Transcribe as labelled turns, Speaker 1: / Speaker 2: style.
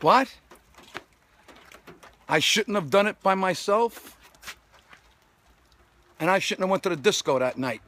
Speaker 1: What? I shouldn't have done it by myself? And I shouldn't have went to the disco that night.